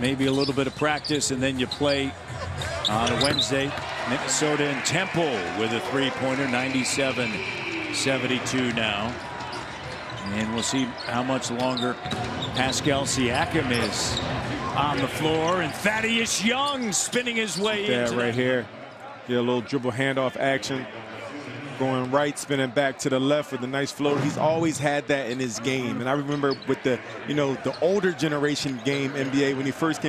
Maybe a little bit of practice, and then you play on a Wednesday. Minnesota and Temple with a three-pointer, 97-72 now. And we'll see how much longer Pascal Siakam is on the floor. And Thaddeus Young spinning his way Yeah, right here. Get a little dribble handoff action. Going right, spinning back to the left with a nice float. He's always had that in his game. And I remember with the, you know, the older generation game NBA when he first came